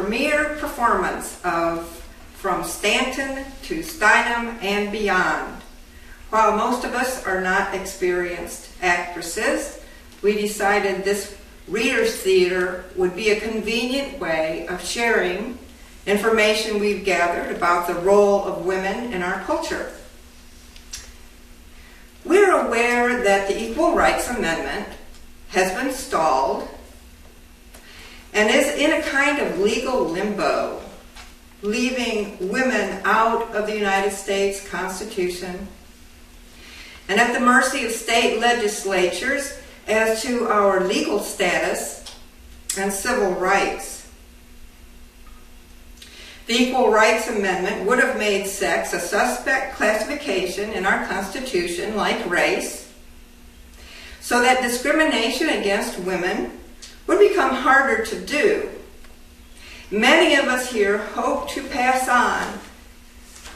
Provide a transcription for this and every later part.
Premiere performance of From Stanton to Steinem and Beyond. While most of us are not experienced actresses, we decided this Reader's Theater would be a convenient way of sharing information we've gathered about the role of women in our culture. We're aware that the Equal Rights Amendment has been stalled and is in a kind of legal limbo, leaving women out of the United States Constitution and at the mercy of state legislatures as to our legal status and civil rights. The Equal Rights Amendment would have made sex a suspect classification in our Constitution like race, so that discrimination against women would become harder to do. Many of us here hope to pass on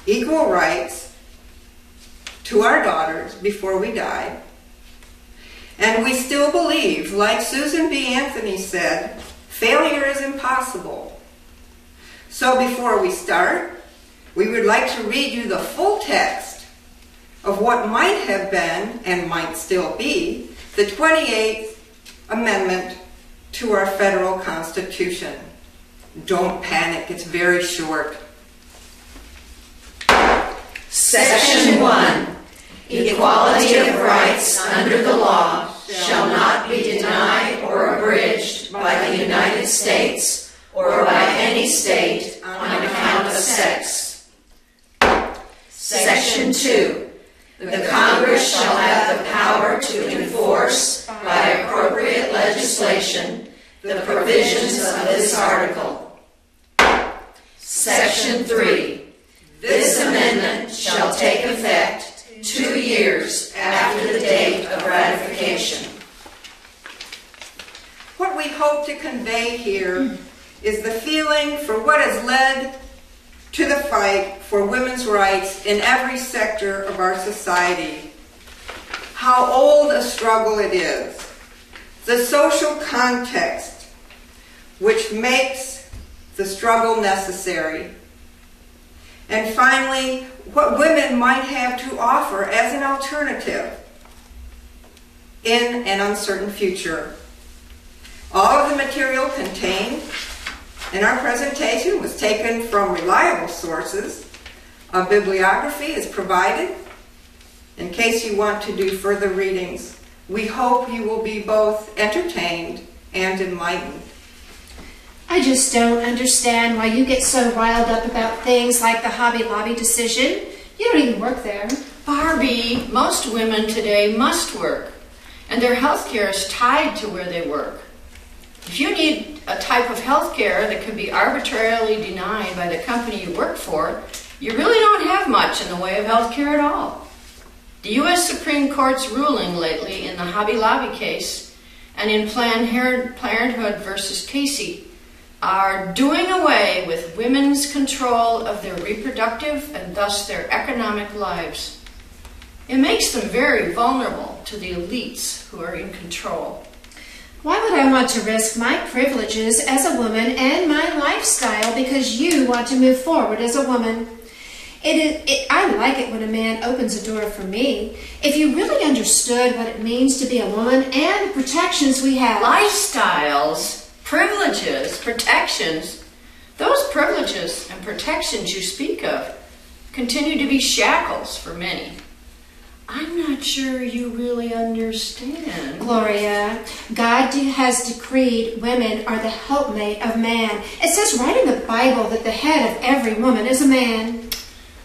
equal rights to our daughters before we die. And we still believe, like Susan B. Anthony said, failure is impossible. So before we start, we would like to read you the full text of what might have been and might still be the 28th Amendment to our federal Constitution. Don't panic, it's very short. Section 1. Equality of rights under the law shall not be denied or abridged by the United States or by any state on account of sex. Section 2. The Congress shall have the power to enforce by appropriate legislation the provisions of this article. Section 3. This amendment shall take effect two years after the date of ratification. What we hope to convey here is the feeling for what has led to the fight for women's rights in every sector of our society. How old a struggle it is. The social context which makes the struggle necessary. And finally, what women might have to offer as an alternative in an uncertain future. All of the material contained in our presentation was taken from reliable sources. A bibliography is provided in case you want to do further readings. We hope you will be both entertained and enlightened. I just don't understand why you get so riled up about things like the Hobby Lobby decision. You don't even work there. Barbie, most women today must work, and their health care is tied to where they work. If you need a type of health care that can be arbitrarily denied by the company you work for, you really don't have much in the way of health care at all. The U.S. Supreme Court's ruling lately in the Hobby Lobby case and in Planned Parenthood versus Casey are doing away with women's control of their reproductive and thus their economic lives. It makes them very vulnerable to the elites who are in control. Why would I want to risk my privileges as a woman and my lifestyle because you want to move forward as a woman? It is, it, I like it when a man opens a door for me. If you really understood what it means to be a woman and the protections we have. Lifestyles, privileges, protections, those privileges and protections you speak of continue to be shackles for many. I'm not sure you really understand. Gloria, God has decreed women are the helpmate of man. It says right in the Bible that the head of every woman is a man.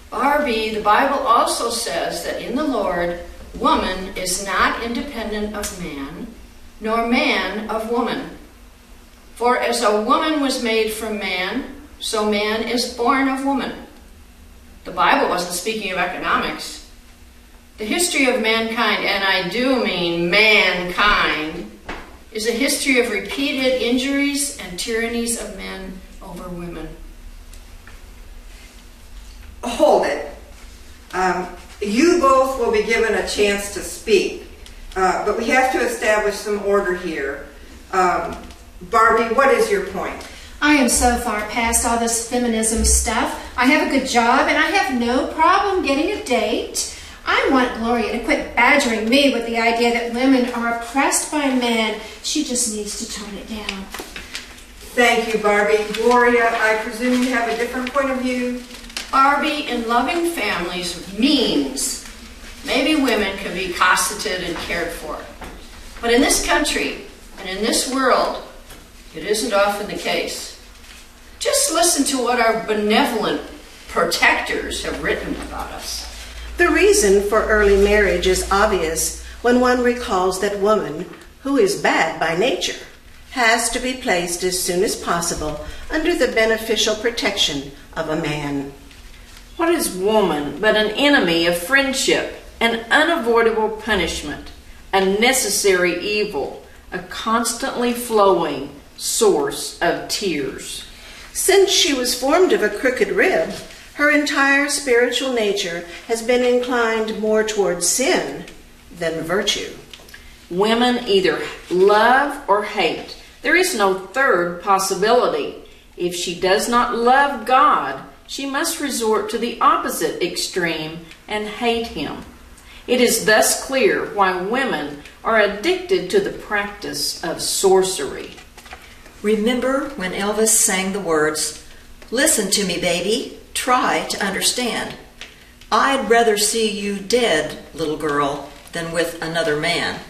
Barbie, the Bible also says that in the Lord, woman is not independent of man, nor man of woman. For as a woman was made from man, so man is born of woman. The Bible wasn't speaking of economics. The history of mankind, and I do mean mankind, is a history of repeated injuries and tyrannies of men over women. Hold it. Um, you both will be given a chance to speak, uh, but we have to establish some order here. Um, Barbie, what is your point? I am so far past all this feminism stuff. I have a good job and I have no problem getting a date. I want Gloria to quit badgering me with the idea that women are oppressed by men. She just needs to tone it down. Thank you, Barbie. Gloria, I presume you have a different point of view? Barbie in loving families means maybe women can be cosseted and cared for. But in this country and in this world, it isn't often the case. Just listen to what our benevolent protectors have written about us. The reason for early marriage is obvious when one recalls that woman, who is bad by nature, has to be placed as soon as possible under the beneficial protection of a man. What is woman but an enemy of friendship, an unavoidable punishment, a necessary evil, a constantly flowing source of tears? Since she was formed of a crooked rib, her entire spiritual nature has been inclined more towards sin than virtue. Women either love or hate. There is no third possibility. If she does not love God, she must resort to the opposite extreme and hate Him. It is thus clear why women are addicted to the practice of sorcery. Remember when Elvis sang the words, Listen to me, baby, try to understand. I'd rather see you dead, little girl, than with another man.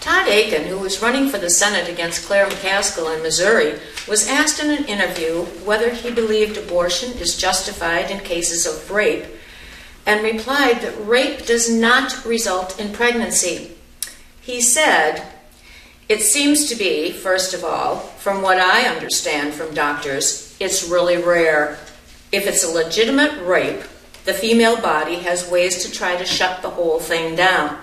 Todd Akin, who was running for the Senate against Claire McCaskill in Missouri, was asked in an interview whether he believed abortion is justified in cases of rape and replied that rape does not result in pregnancy. He said, It seems to be, first of all, from what I understand from doctors, it's really rare. If it's a legitimate rape, the female body has ways to try to shut the whole thing down.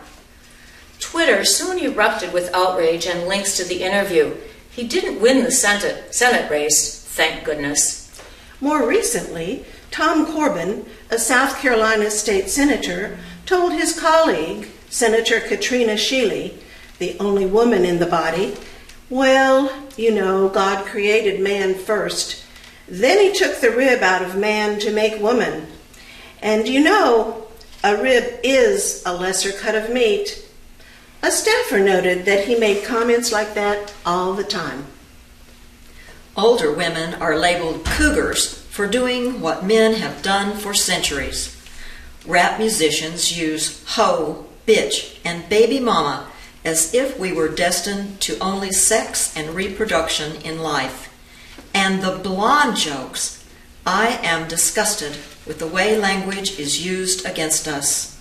Twitter soon erupted with outrage and links to the interview. He didn't win the Senate, Senate race, thank goodness. More recently, Tom Corbin, a South Carolina state senator, told his colleague, Senator Katrina Shealy, the only woman in the body, well, you know, God created man first. Then he took the rib out of man to make woman. And you know, a rib is a lesser cut of meat. A staffer noted that he made comments like that all the time. Older women are labeled cougars for doing what men have done for centuries. Rap musicians use ho, bitch, and baby mama as if we were destined to only sex and reproduction in life. And the blonde jokes. I am disgusted with the way language is used against us.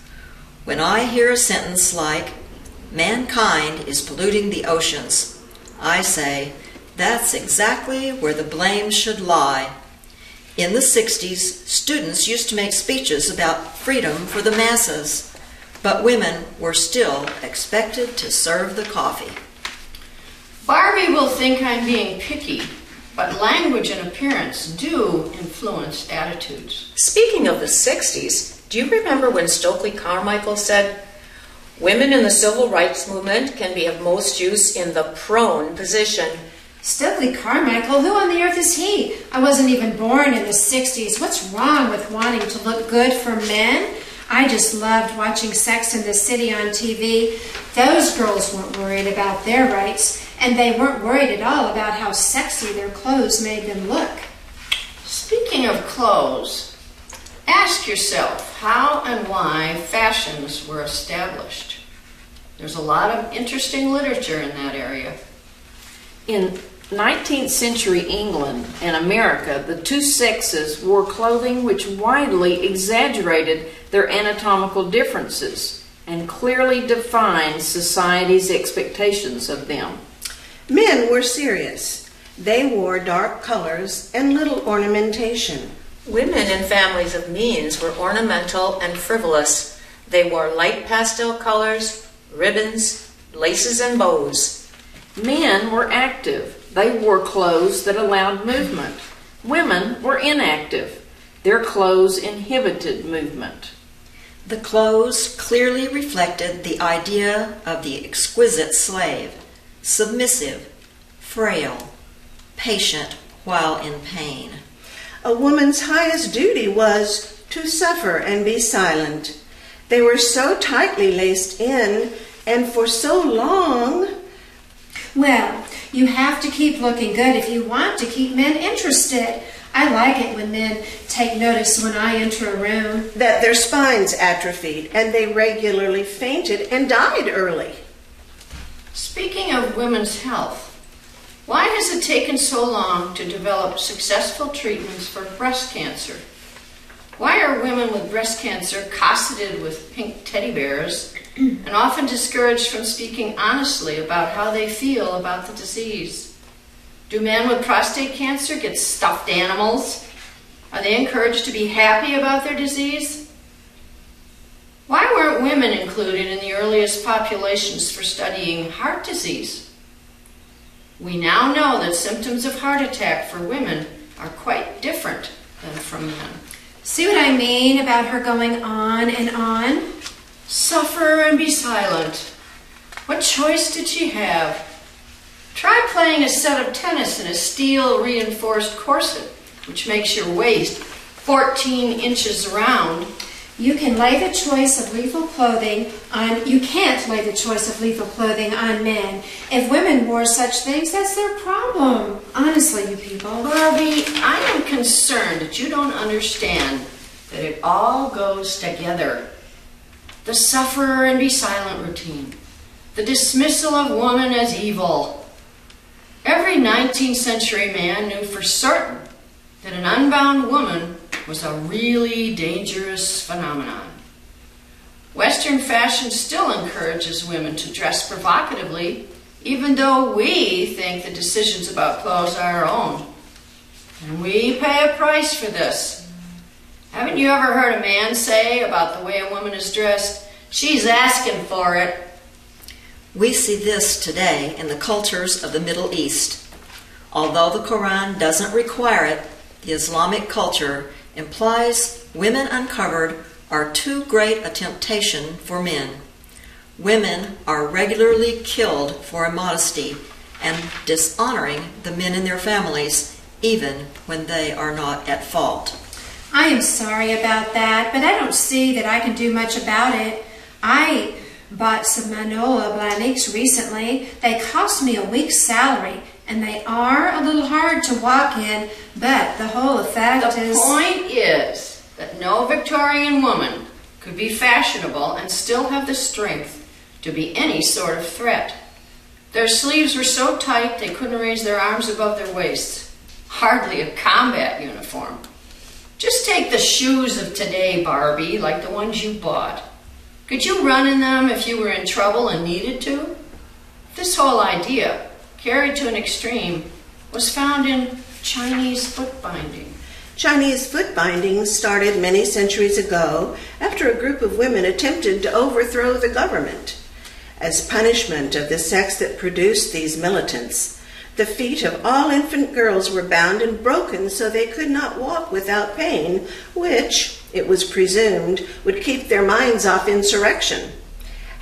When I hear a sentence like, mankind is polluting the oceans, I say, that's exactly where the blame should lie. In the 60s, students used to make speeches about freedom for the masses, but women were still expected to serve the coffee. Barbie will think I'm being picky, but language and appearance do influence attitudes. Speaking of the 60s, do you remember when Stokely Carmichael said, Women in the civil rights movement can be of most use in the prone position. Stokely Carmichael, who on the earth is he? I wasn't even born in the 60s. What's wrong with wanting to look good for men? I just loved watching Sex and the City on TV. Those girls weren't worried about their rights, and they weren't worried at all about how sexy their clothes made them look. Speaking of clothes, ask yourself how and why fashions were established. There's a lot of interesting literature in that area. In 19th century England and America, the two sexes wore clothing which widely exaggerated their anatomical differences and clearly defined society's expectations of them. Men were serious. They wore dark colors and little ornamentation. Women in families of means were ornamental and frivolous. They wore light pastel colors, ribbons, laces, and bows. Men were active. They wore clothes that allowed movement. Women were inactive. Their clothes inhibited movement. The clothes clearly reflected the idea of the exquisite slave, submissive, frail, patient while in pain. A woman's highest duty was to suffer and be silent. They were so tightly laced in and for so long. Well, you have to keep looking good if you want to keep men interested. I like it when men take notice when I enter a room. that their spines atrophied and they regularly fainted and died early. Speaking of women's health, why has it taken so long to develop successful treatments for breast cancer? Why are women with breast cancer cosseted with pink teddy bears and often discouraged from speaking honestly about how they feel about the disease? Do men with prostate cancer get stuffed animals? Are they encouraged to be happy about their disease? Why weren't women included in the earliest populations for studying heart disease? We now know that symptoms of heart attack for women are quite different than from men. See what I mean about her going on and on? Suffer and be silent. What choice did she have? Try playing a set of tennis in a steel reinforced corset, which makes your waist 14 inches around. You can lay the choice of lethal clothing on you can't lay the choice of lethal clothing on men. If women wore such things, that's their problem. Honestly, you people. Barbie, I am concerned that you don't understand that it all goes together. The sufferer and be silent routine, the dismissal of woman as evil. Every 19th century man knew for certain that an unbound woman was a really dangerous phenomenon. Western fashion still encourages women to dress provocatively, even though we think the decisions about clothes are our own. And we pay a price for this. Haven't you ever heard a man say about the way a woman is dressed, she's asking for it? We see this today in the cultures of the Middle East. Although the Quran doesn't require it, the Islamic culture implies women uncovered are too great a temptation for men. Women are regularly killed for immodesty and dishonoring the men in their families, even when they are not at fault. I am sorry about that, but I don't see that I can do much about it. I bought some Manolo Blahniks recently. They cost me a week's salary, and they are a little hard to walk in, but the whole effect The is. point is that no Victorian woman could be fashionable and still have the strength to be any sort of threat. Their sleeves were so tight they couldn't raise their arms above their waists. Hardly a combat uniform. Just take the shoes of today, Barbie, like the ones you bought. Could you run in them if you were in trouble and needed to? This whole idea, carried to an extreme, was found in Chinese foot binding. Chinese foot bindings started many centuries ago after a group of women attempted to overthrow the government. As punishment of the sex that produced these militants, the feet of all infant girls were bound and broken so they could not walk without pain, which, it was presumed, would keep their minds off insurrection.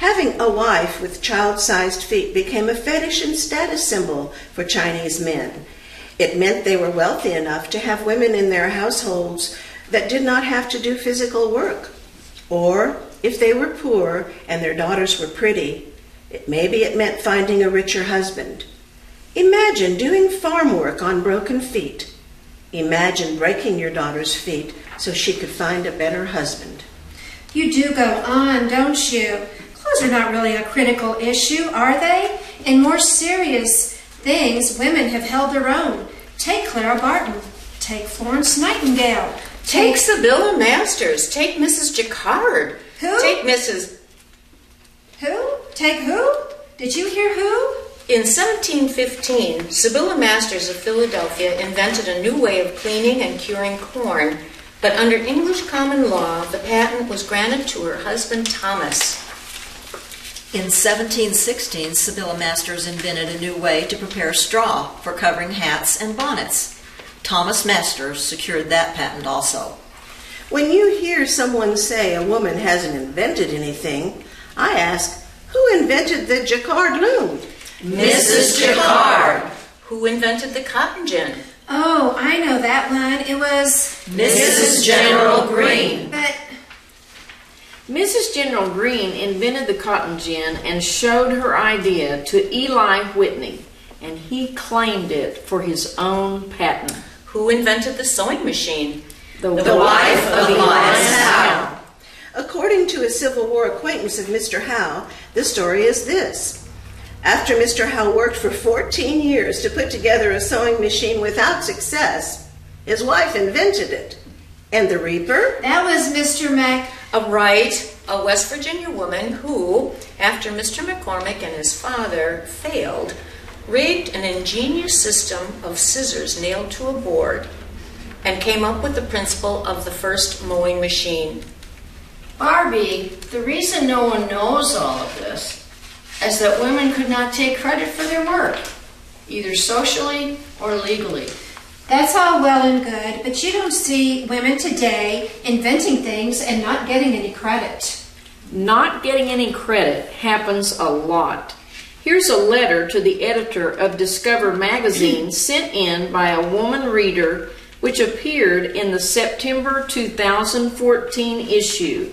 Having a wife with child sized feet became a fetish and status symbol for Chinese men. It meant they were wealthy enough to have women in their households that did not have to do physical work. Or, if they were poor and their daughters were pretty, it, maybe it meant finding a richer husband. Imagine doing farm work on broken feet. Imagine breaking your daughter's feet so she could find a better husband. You do go on, don't you? Clothes are not really a critical issue, are they? In more serious things, women have held their own. Take Clara Barton. Take Florence Nightingale. Take Sibylla Masters. Take Mrs. Jacquard. Who? Take Mrs. Who? Take who? Did you hear who? In 1715, Sibylla Masters of Philadelphia invented a new way of cleaning and curing corn, but under English common law, the patent was granted to her husband Thomas. In 1716, Sibylla Masters invented a new way to prepare straw for covering hats and bonnets. Thomas Masters secured that patent also. When you hear someone say a woman hasn't invented anything, I ask, who invented the jacquard loom? Mrs. Jacquard, Who invented the cotton gin? Oh, I know that one. It was. Mrs. General Greene. But Mrs. General Greene invented the cotton gin and showed her idea to Eli Whitney, and he claimed it for his own patent. Who invented the sewing machine? The, The wife of Elias Howe. According to a Civil War acquaintance of Mr. Howe, the story is this. After Mr. Howe worked for 14 years to put together a sewing machine without success, his wife invented it. And the reaper? that was Mr. Mac. A right, a West Virginia woman who, after Mr. McCormick and his father failed, rigged an ingenious system of scissors nailed to a board and came up with the principle of the first mowing machine. Barbie, the reason no one knows all of this is that women could not take credit for their work, either socially or legally. That's all well and good, but you don't see women today inventing things and not getting any credit. Not getting any credit happens a lot. Here's a letter to the editor of Discover magazine sent in by a woman reader, which appeared in the September 2014 issue.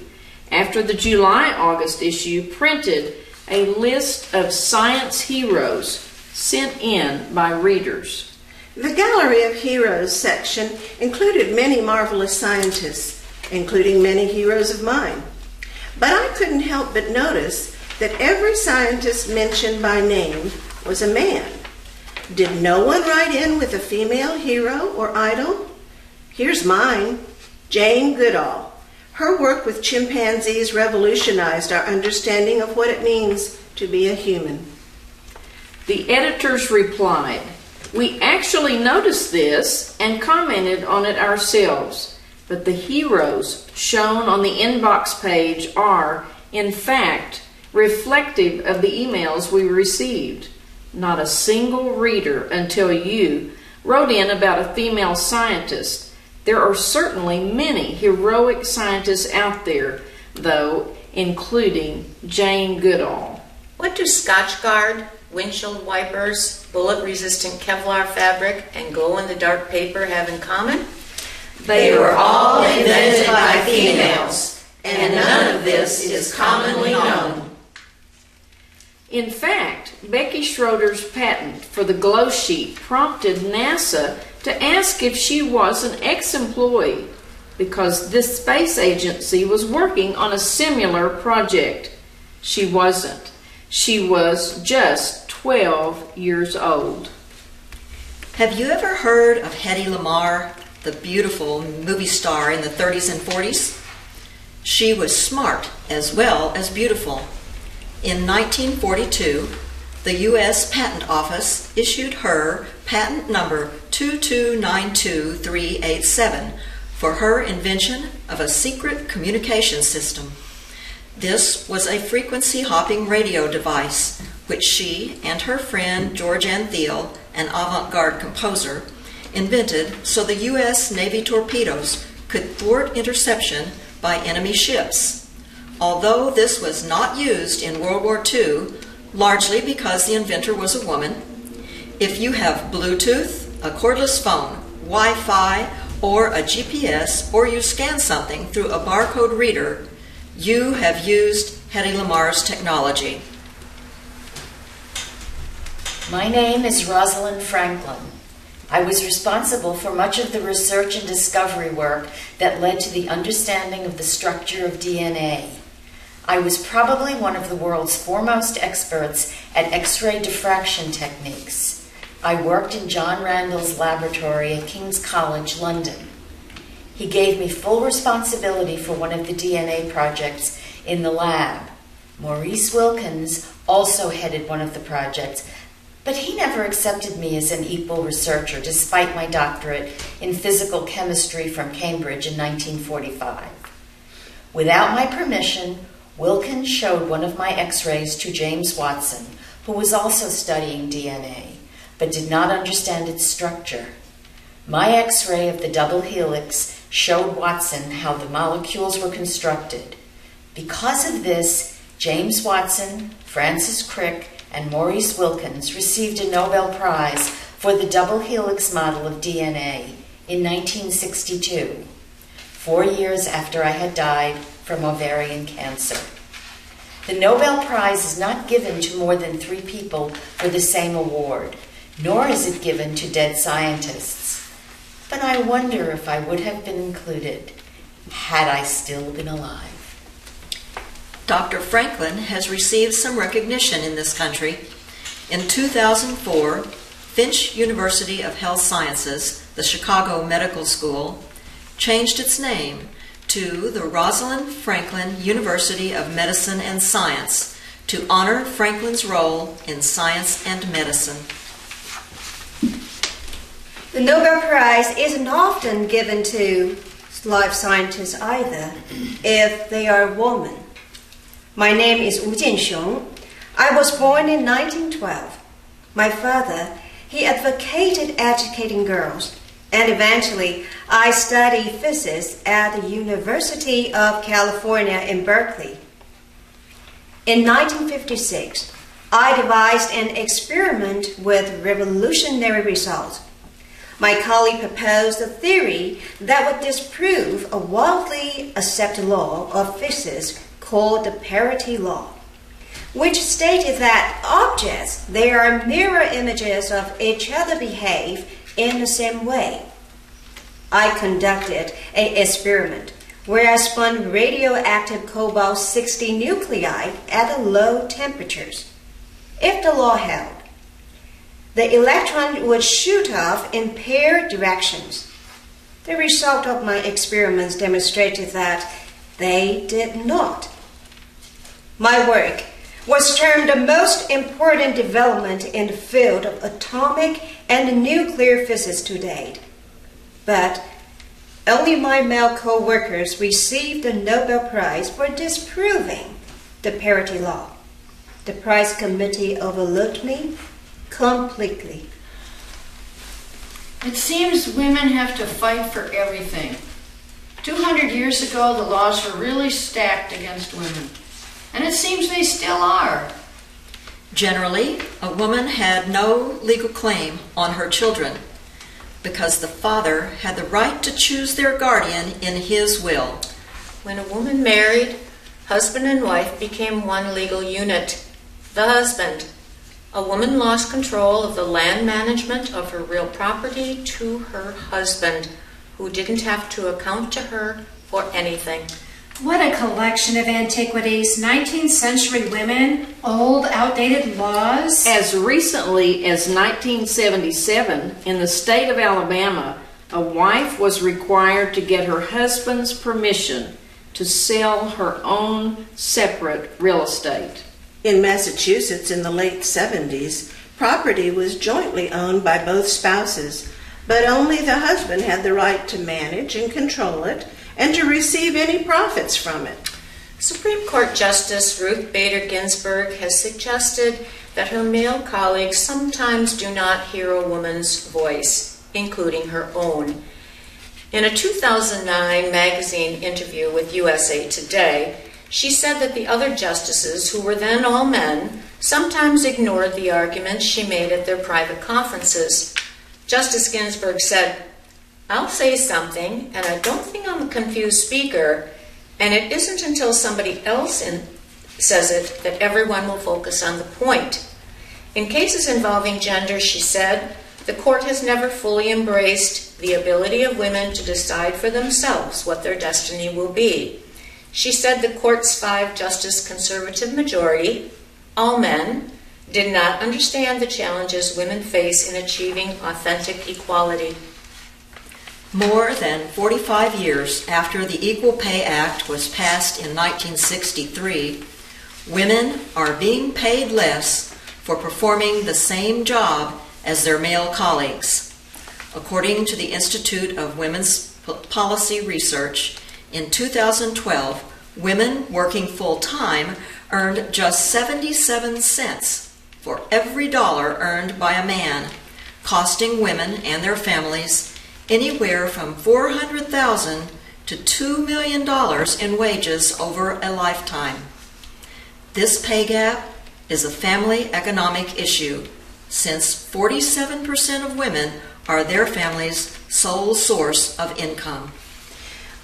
After the July August issue printed a list of science heroes sent in by readers. The Gallery of Heroes section included many marvelous scientists, including many heroes of mine. But I couldn't help but notice that every scientist mentioned by name was a man. Did no one write in with a female hero or idol? Here's mine, Jane Goodall. Her work with chimpanzees revolutionized our understanding of what it means to be a human. The editors replied, We actually noticed this and commented on it ourselves, but the heroes shown on the inbox page are, in fact, reflective of the emails we received. Not a single reader until you wrote in about a female scientist. There are certainly many heroic scientists out there, though, including Jane Goodall. What do Scotchgard, windshield wipers, bullet resistant Kevlar fabric, and glow in the dark paper have in common? They were all invented by females, and none of this is commonly known. In fact, Becky Schroeder's patent for the glow sheet prompted NASA to ask if she was an ex employee because this space agency was working on a similar project. She wasn't. She was just 12 years old. Have you ever heard of Hedy Lamarr, the beautiful movie star in the 30s and 40s? She was smart as well as beautiful. In 1942, the U.S. Patent Office issued her patent number 2292387 for her invention of a secret communication system. This was a frequency hopping radio device which she and her friend George Antheil, an avant garde composer, invented so the U.S. Navy torpedoes could thwart interception by enemy ships. Although this was not used in World War II, largely because the inventor was a woman, if you have Bluetooth, a cordless phone, Wi Fi, or a GPS, or you scan something through a barcode reader, you have used Hedy Lamarr's technology. My name is Rosalind Franklin. I was responsible for much of the research and discovery work that led to the understanding of the structure of DNA. I was probably one of the world's foremost experts at X ray diffraction techniques. I worked in John Randall's laboratory at King's College, London. He gave me full responsibility for one of the DNA projects in the lab. Maurice Wilkins also headed one of the projects, but he never accepted me as an equal researcher despite my doctorate in physical chemistry from Cambridge in 1945. Without my permission, Wilkins showed one of my x rays to James Watson, who was also studying DNA, but did not understand its structure. My x ray of the double helix showed Watson how the molecules were constructed. Because of this, James Watson, Francis Crick, and Maurice Wilkins received a Nobel Prize for the double helix model of DNA in 1962, four years after I had died from ovarian cancer. The Nobel Prize is not given to more than three people for the same award, nor is it given to dead scientists. But I wonder if I would have been included had I still been alive. Dr. Franklin has received some recognition in this country. In 2004, Finch University of Health Sciences, the Chicago Medical School, changed its name to the Rosalind Franklin University of Medicine and Science to honor Franklin's role in science and medicine. The Nobel Prize isn't often given to life scientists either, if they are women. My name is Wu Jianxiong. I was born in 1912. My father, he advocated educating girls, and eventually I studied physics at the University of California in Berkeley. In 1956, I devised an experiment with revolutionary results. My colleague proposed a theory that would disprove a widely accepted law of physics called the parity law, which stated that objects they are mirror images of each other behave in the same way. I conducted an experiment where I spun radioactive cobalt 60 nuclei at low temperatures. If the law held, the electron would shoot off in paired directions. The result of my experiments demonstrated that they did not. My work was termed the most important development in the field of atomic and nuclear physics to date. But only my male co workers received the Nobel Prize for disproving the parity law. The prize committee overlooked me completely. It seems women have to fight for everything. 200 years ago, the laws were really stacked against women. And it seems they still are. Generally, a woman had no legal claim on her children because the father had the right to choose their guardian in his will. When a woman married, husband and wife became one legal unit. The husband. A woman lost control of the land management of her real property to her husband, who didn't have to account to her for anything. What a collection of antiquities, 19th century women, old, outdated laws. As recently as 1977, in the state of Alabama, a wife was required to get her husband's permission to sell her own separate real estate. In Massachusetts in the late 70s, property was jointly owned by both spouses, but only the husband had the right to manage and control it and to receive any profits from it. Supreme Court Justice Ruth Bader Ginsburg has suggested that her male colleagues sometimes do not hear a woman's voice, including her own. In a 2009 magazine interview with USA Today, she said that the other justices, who were then all men, sometimes ignored the arguments she made at their private conferences. Justice Ginsburg said, I'll say something, and I don't think I'm a confused speaker, and it isn't until somebody else in, says it that everyone will focus on the point. In cases involving gender, she said, the court has never fully embraced the ability of women to decide for themselves what their destiny will be. She said the court's five justice conservative majority, all men, did not understand the challenges women face in achieving authentic equality. More than 45 years after the Equal Pay Act was passed in 1963, women are being paid less for performing the same job as their male colleagues. According to the Institute of Women's Policy Research, in 2012, women working full time earned just 77 cents for every dollar earned by a man, costing women and their families anywhere from 400,000 to $2 million in wages over a lifetime. This pay gap is a family economic issue since 47% of women are their family's sole source of income.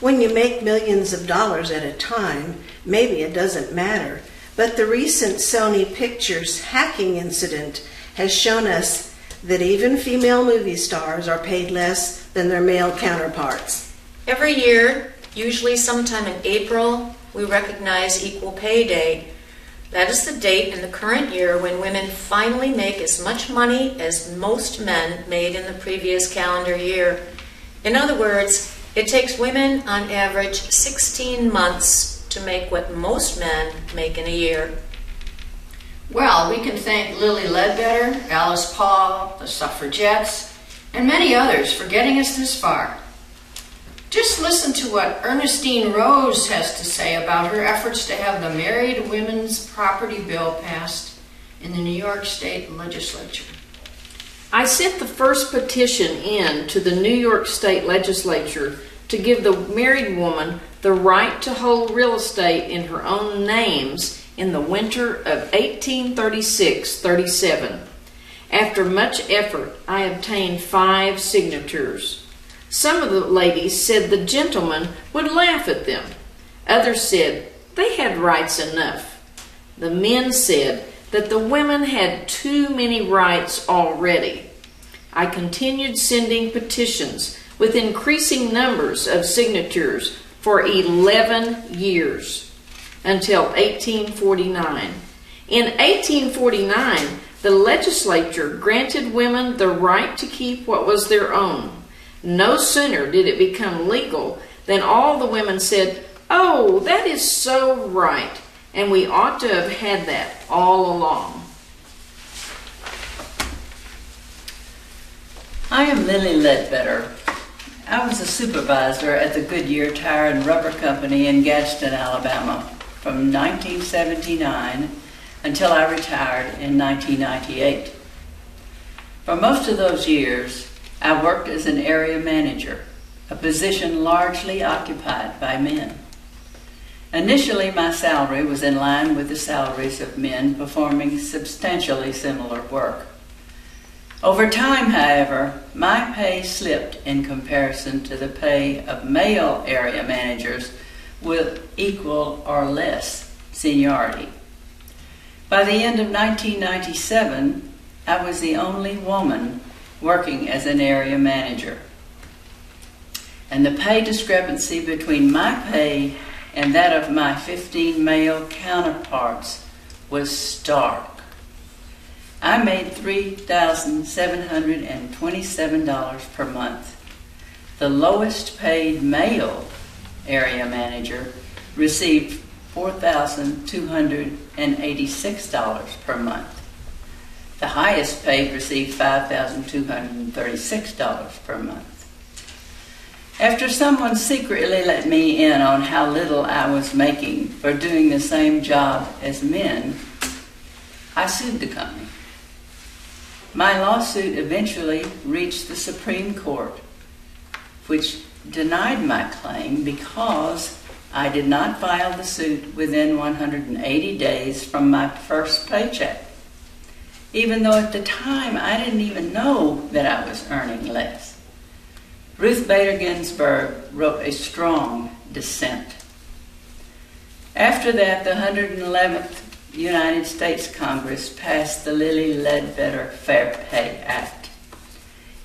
When you make millions of dollars at a time, maybe it doesn't matter. But the recent Sony Pictures hacking incident has shown us that even female movie stars are paid less than their male counterparts. Every year, usually sometime in April, we recognize Equal Pay Day. That is the date in the current year when women finally make as much money as most men made in the previous calendar year. In other words, it takes women on average 16 months to make what most men make in a year. Well, we can thank Lilly Ledbetter, Alice Paul, the suffragettes, and many others for getting us this far. Just listen to what Ernestine Rose has to say about her efforts to have the Married Women's Property Bill passed in the New York State Legislature. I sent the first petition in to the New York State Legislature to give the married woman the right to hold real estate in her own names in the winter of 1836 37. After much effort, I obtained five signatures. Some of the ladies said the gentleman would laugh at them. Others said they had rights enough. The men said that the women had too many rights already. I continued sending petitions with increasing numbers of signatures for 11 years until 1849. In 1849, the legislature granted women the right to keep what was their own. No sooner did it become legal than all the women said, Oh, that is so right, and we ought to have had that all along. I am Lilly Ledbetter. I was a supervisor at the Goodyear Tire and Rubber Company in Gadsden, Alabama from 1979 until I retired in 1998. For most of those years, I worked as an area manager, a position largely occupied by men. Initially, my salary was in line with the salaries of men performing substantially similar work. Over time, however, my pay slipped in comparison to the pay of male area managers with equal or less seniority. By the end of 1997, I was the only woman working as an area manager. And the pay discrepancy between my pay and that of my 15 male counterparts was stark. I made $3,727 per month. The lowest paid male area manager received $4,286 per month. The highest paid received $5,236 per month. After someone secretly let me in on how little I was making for doing the same job as men, I sued the company. My lawsuit eventually reached the Supreme Court, which denied my claim because I did not file the suit within 180 days from my first paycheck, even though at the time I didn't even know that I was earning less. Ruth Bader Ginsburg wrote a strong dissent. After that, the 111th United States Congress passed the Lilly Ledbetter Fair Pay Act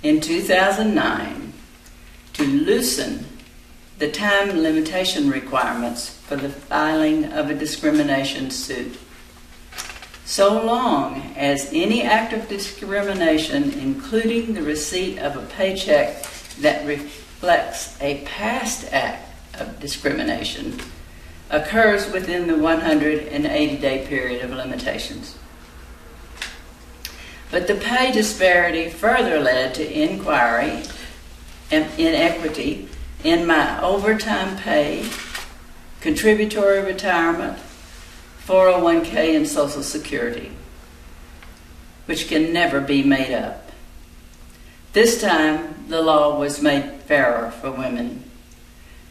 in 2009 to loosen the time limitation requirements for the filing of a discrimination suit. So long as any act of discrimination, including the receipt of a paycheck that reflects a past act of discrimination, occurs within the 180 day period of limitations. But the pay disparity further led to inquiry and inequity in my overtime pay, contributory retirement, 401k, and Social Security, which can never be made up. This time, the law was made fairer for women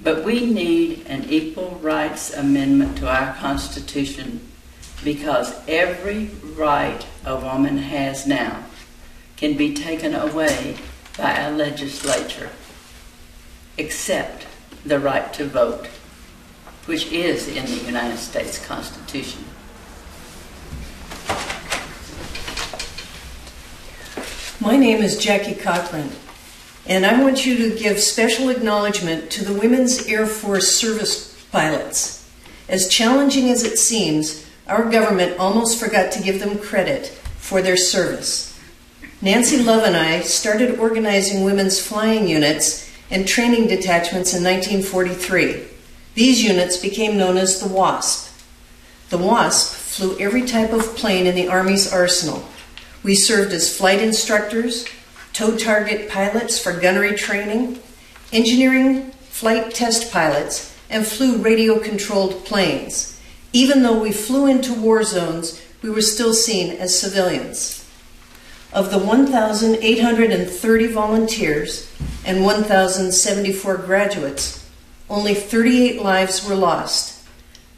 but we need an Equal Rights Amendment to our Constitution because every right a woman has now can be taken away by a legislature except the right to vote, which is in the United States Constitution. My name is Jackie Cochran, and I want you to give special acknowledgement to the Women's Air Force service pilots. As challenging as it seems, our government almost forgot to give them credit for their service. Nancy Love and I started organizing women's flying units and training detachments in 1943. These units became known as the WASP. The WASP flew every type of plane in the Army's arsenal we served as flight instructors, tow target pilots for gunnery training, engineering flight test pilots, and flew radio controlled planes. Even though we flew into war zones, we were still seen as civilians. Of the 1,830 volunteers and 1,074 graduates, only 38 lives were lost.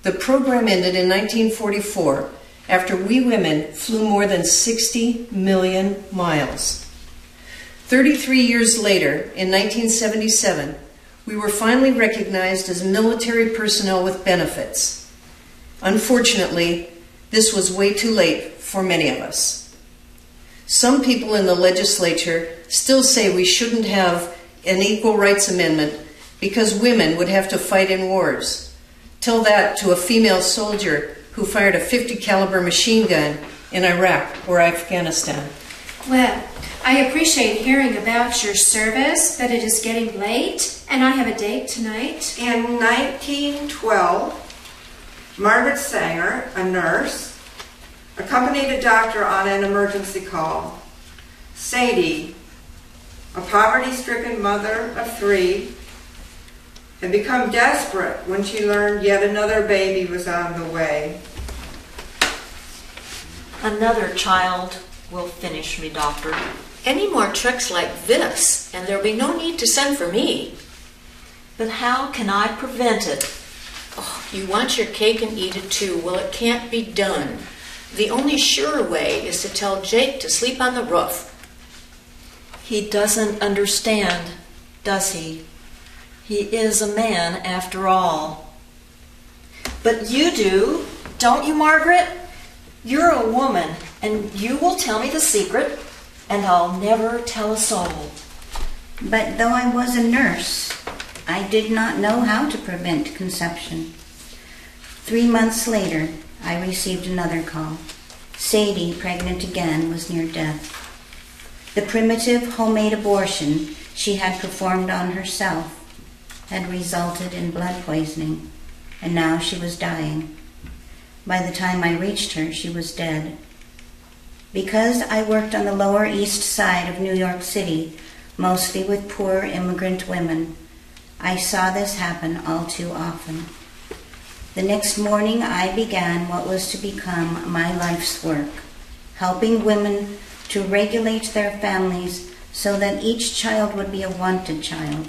The program ended in 1944 after we women flew more than 60 million miles. 33 years later, in 1977, we were finally recognized as military personnel with benefits. Unfortunately, this was way too late for many of us. Some people in the legislature still say we shouldn't have an equal rights amendment because women would have to fight in wars. Tell that to a female soldier who fired a 50 caliber machine gun in Iraq or Afghanistan. Well, I appreciate hearing about your service, but it is getting late, and I have a date tonight. In 1912, Margaret Sanger, a nurse, accompanied a doctor on an emergency call. Sadie, a poverty stricken mother of three, and become desperate when she learned yet another baby was on the way. Another child will finish me, Doctor. Any more tricks like this, and there'll be no need to send for me. But how can I prevent it? Oh, you want your cake and eat it too. Well, it can't be done. The only sure way is to tell Jake to sleep on the roof. He doesn't understand, does he? He is a man after all. But you do, don't you, Margaret? You're a woman, and you will tell me the secret, and I'll never tell a soul. But though I was a nurse, I did not know how to prevent conception. Three months later, I received another call. Sadie, pregnant again, was near death. The primitive homemade abortion she had performed on herself had resulted in blood poisoning, and now she was dying. By the time I reached her, she was dead. Because I worked on the Lower East Side of New York City, mostly with poor immigrant women, I saw this happen all too often. The next morning, I began what was to become my life's work, helping women to regulate their families so that each child would be a wanted child.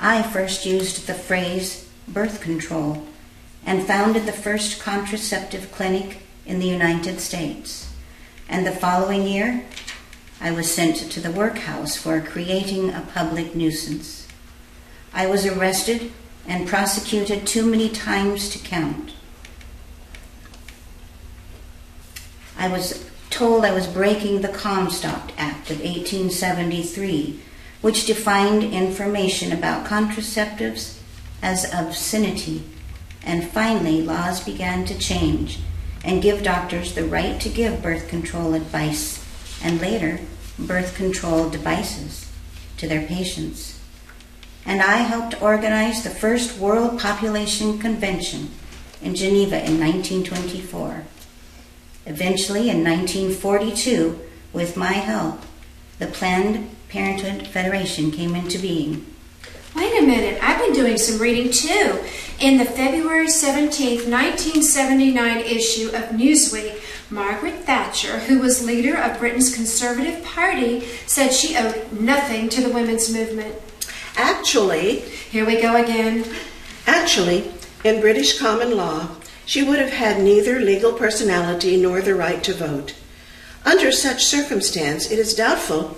I first used the phrase birth control and founded the first contraceptive clinic in the United States. And the following year, I was sent to the workhouse for creating a public nuisance. I was arrested and prosecuted too many times to count. I was told I was breaking the Comstock Act of 1873 which defined information about contraceptives as obscenity. And finally, laws began to change and give doctors the right to give birth control advice and later birth control devices to their patients. And I helped organize the first World Population Convention in Geneva in 1924. Eventually, in 1942, with my help, the Planned Parenthood Federation came into being. Wait a minute, I've been doing some reading too. In the February 17, 1979 issue of Newsweek, Margaret Thatcher, who was leader of Britain's Conservative Party, said she owed nothing to the women's movement. Actually, here we go again. Actually, in British common law, she would have had neither legal personality nor the right to vote. Under such circumstance, it is doubtful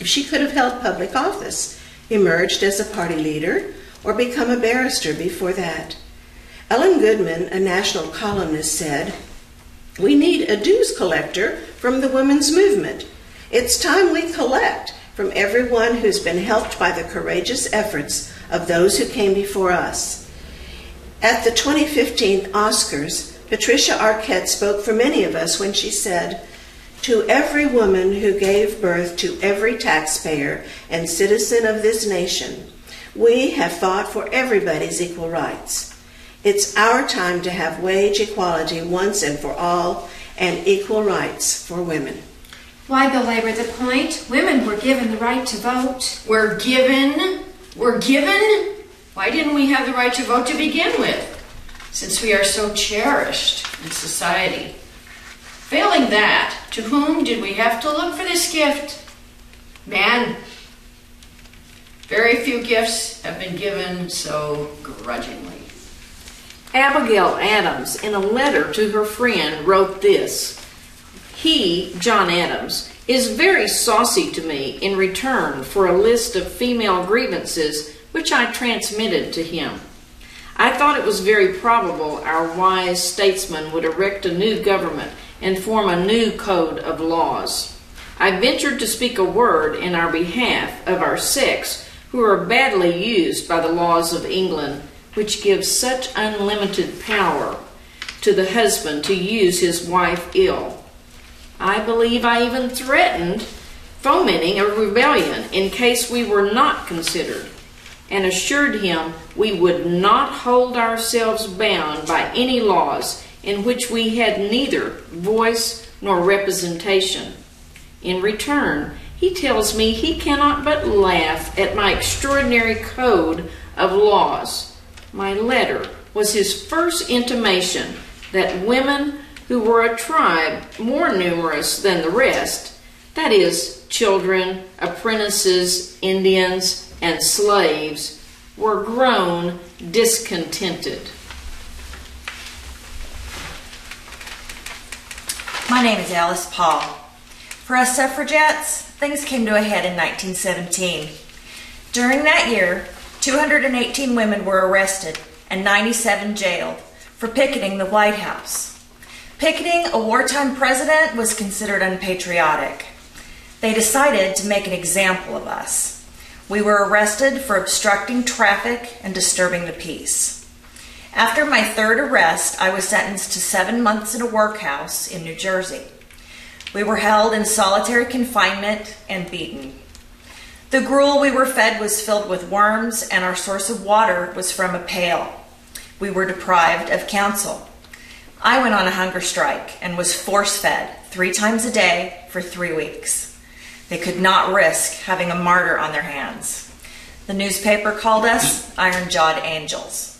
if she could have held public office, emerged as a party leader, or become a barrister before that. Ellen Goodman, a national columnist, said, We need a dues collector from the women's movement. It's time we collect from everyone who's been helped by the courageous efforts of those who came before us. At the 2015 Oscars, Patricia Arquette spoke for many of us when she said, To every woman who gave birth to every taxpayer and citizen of this nation, we have fought for everybody's equal rights. It's our time to have wage equality once and for all and equal rights for women. Why belabor the point? Women were given the right to vote. We're given, we're given. Why didn't we have the right to vote to begin with? Since we are so cherished in society. Failing that, to whom did we have to look for this gift? Man. Very few gifts have been given so grudgingly. Abigail Adams, in a letter to her friend, wrote this He, John Adams, is very saucy to me in return for a list of female grievances which I transmitted to him. I thought it was very probable our wise statesman would erect a new government and form a new code of laws. I ventured to speak a word in our behalf of our sex who are badly used by the laws of England which give such unlimited power to the husband to use his wife ill. I believe I even threatened fomenting a rebellion in case we were not considered, and assured him we would not hold ourselves bound by any laws in which we had neither voice nor representation. In return, he tells me he cannot but laugh at my extraordinary code of laws my letter was his first intimation that women who were a tribe more numerous than the rest, that is, children, apprentices, Indians, and slaves, were grown discontented. My name is Alice Paul. For us suffragettes, things came to a head in 1917. During that year, 218 women were arrested and 97 jailed for picketing the White House. Picketing a wartime president was considered unpatriotic. They decided to make an example of us. We were arrested for obstructing traffic and disturbing the peace. After my third arrest, I was sentenced to seven months in a workhouse in New Jersey. We were held in solitary confinement and beaten. The gruel we were fed was filled with worms, and our source of water was from a pail. We were deprived of counsel. I went on a hunger strike and was force fed three times a day for three weeks. They could not risk having a martyr on their hands. The newspaper called us iron jawed angels.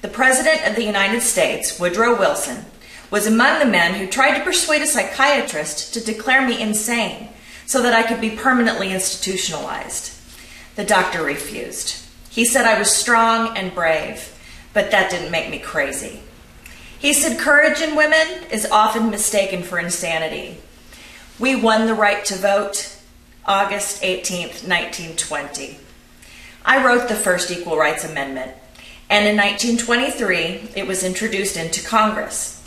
The President of the United States, Woodrow Wilson, was among the men who tried to persuade a psychiatrist to declare me insane so that I could be permanently institutionalized. The doctor refused. He said I was strong and brave, but that didn't make me crazy. He said courage in women is often mistaken for insanity. We won the right to vote August 18th, 1920. I wrote the first Equal Rights Amendment, and in 1923 it was introduced into Congress.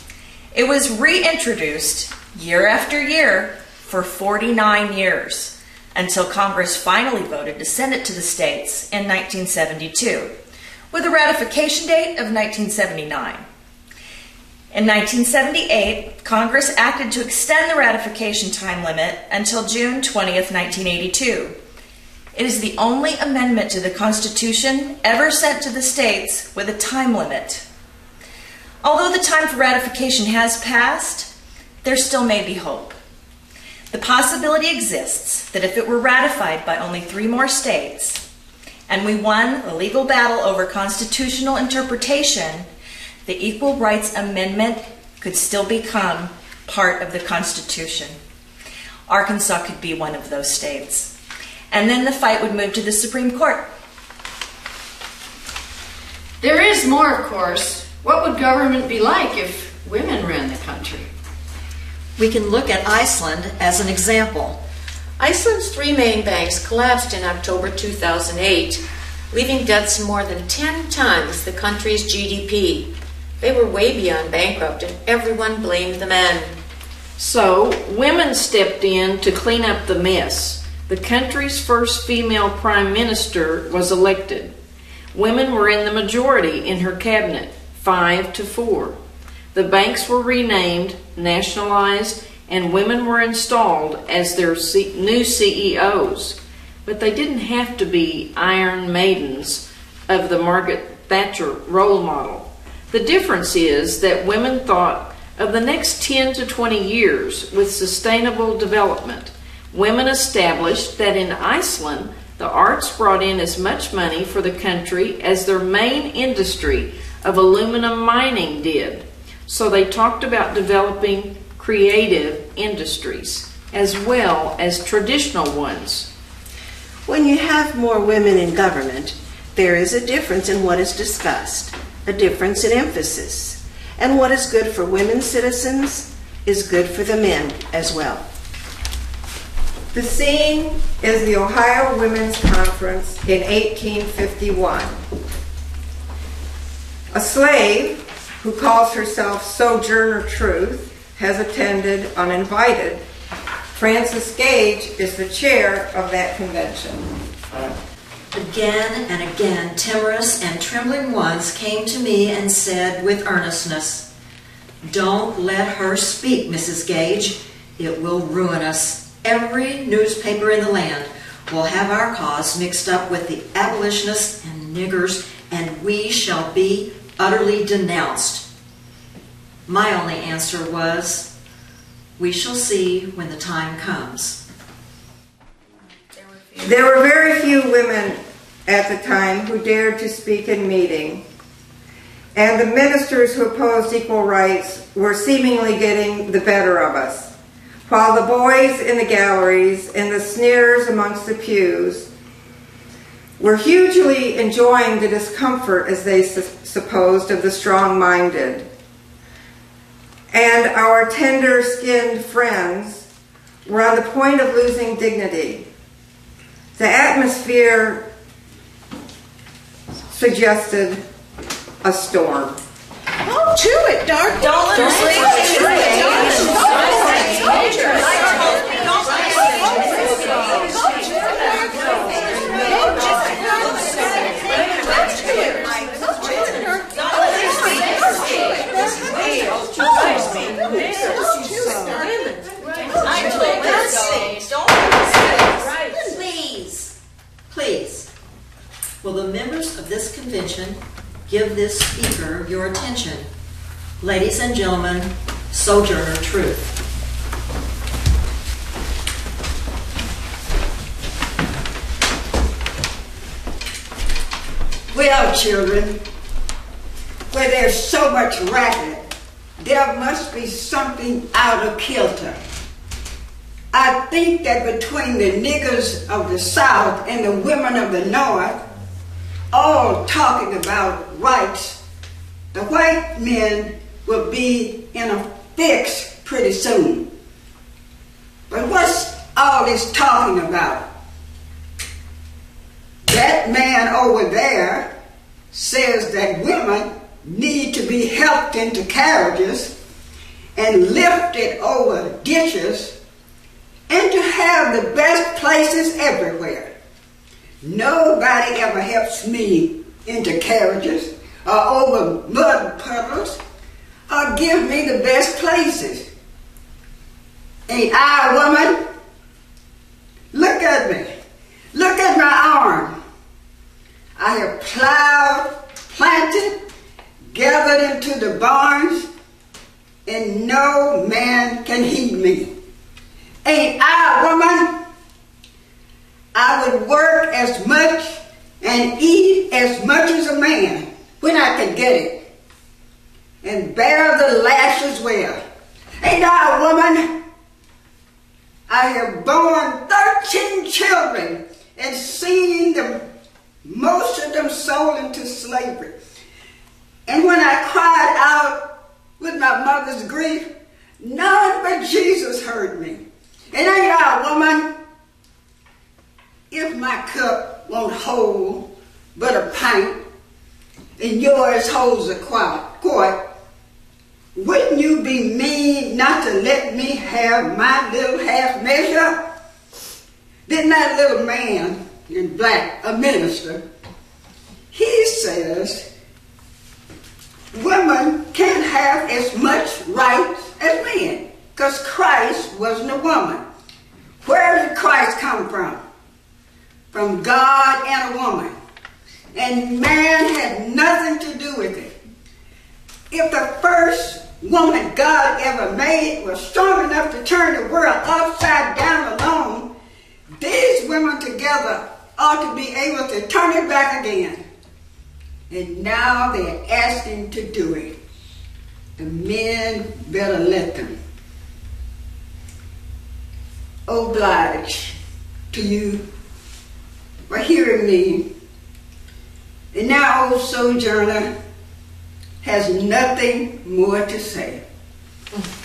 It was reintroduced year after year for 49 years until Congress finally voted to send it to the states in 1972, with a ratification date of 1979. In 1978, Congress acted to extend the ratification time limit until June 20th, 1982. It is the only amendment to the Constitution ever sent to the states with a time limit. Although the time for ratification has passed, there still may be hope. The possibility exists that if it were ratified by only three more states, and we won the legal battle over constitutional interpretation, the Equal Rights Amendment could still become part of the Constitution. Arkansas could be one of those states. And then the fight would move to the Supreme Court. There is more, of course. What would government be like if women ran the country? We can look at Iceland as an example. Iceland's three main banks collapsed in October 2008, leaving debts more than 10 times the country's GDP. They were way beyond bankrupt, and everyone blamed the men. So, women stepped in to clean up the mess. The country's first female prime minister was elected. Women were in the majority in her cabinet, five to four. The banks were renamed, nationalized, and women were installed as their new CEOs. But they didn't have to be iron maidens of the Margaret Thatcher role model. The difference is that women thought of the next 10 to 20 years with sustainable development. Women established that in Iceland, the arts brought in as much money for the country as their main industry of aluminum mining did. So they talked about developing creative industries as well as traditional ones. When you have more women in government, there is a difference in what is discussed, a difference in emphasis. And what is good for women citizens is good for the men as well. The scene is the Ohio Women's Conference in 1851. A slave who calls herself Sojourner Truth has attended uninvited. Frances Gage is the chair of that convention. Again and again, timorous and trembling ones came to me and said with earnestness, Don't let her speak, Mrs. Gage. It will ruin us. Every newspaper in the land will have our cause mixed up with the abolitionists and niggers, and we shall be utterly denounced. My only answer was, We shall see when the time comes. There were very few women at the time who dared to speak in meeting, and the ministers who opposed equal rights were seemingly getting the better of us, while the boys in the galleries and the sneers amongst the pews were hugely enjoying the discomfort, as they su- supposed, of the strong minded. And our tender skinned friends were on the point of losing dignity. The atmosphere suggested a storm. Oh, to it, dark. Don't let her sleep. To it, Please, please, will the members of this convention give this speaker your attention? Ladies and gentlemen, Sojourner Truth. Well, children, where there's so much racket, there must be something out of kilter. I think that between the niggers of the South and the women of the North, all talking about rights, the white men will be in a fix pretty soon. But what's all this talking about? That man over there says that women need to be helped into carriages and lifted over ditches and to have the best places everywhere. Nobody ever helps me into carriages or over mud puddles or give me the best places. Ain't I a woman? Look at me. Look at my arm. I have plowed, planted, gathered into the barns, and no man can heed me. Ain't I a woman? I would work as much and eat as much as a man when I could get it, and bear the lash as well. Ain't I a woman? I have borne 13 children and seen them most of them sold into slavery. And when I cried out with my mother's grief, none but Jesus heard me. And I a woman? If my cup won't hold but a pint, and yours holds a quart, quart, wouldn't you be mean not to let me have my little half measure? Then that little man in black, a minister, he says, women can't have as much rights as men because Christ wasn't a woman. Where did Christ come from? From God and a woman. And man had nothing to do with it. If the first woman God ever made was strong enough to turn the world upside down alone, these women together ought to be able to turn it back again. And now they're asking to do it. The men better let them. Oblige to you for hearing me. And now, old sojourner has nothing more to say. Mm.